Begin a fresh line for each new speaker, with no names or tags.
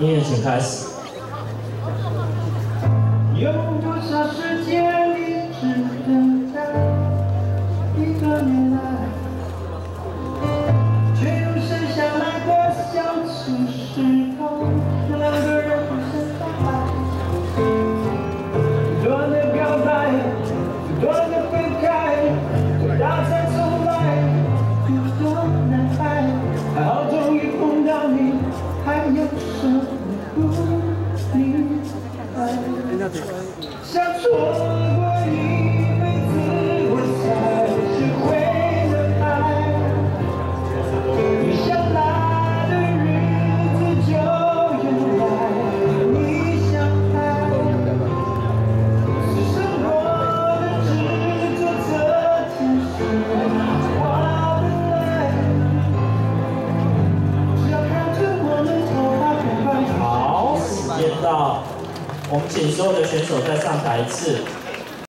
音乐请开始。
有多少时间一直等待一个恋爱，却又剩下来的相处时空，两个人互相伤害。不断的表白，不断的分开，直到再重来，有多难挨。还好终于碰到你，还有想错过一辈子，我才学会了爱。没想来的日子就原来你相爱。是生活的执着，这件事划不来。只要看着我们头发变白。
好，时间到，我们请所有的选手再上台一次。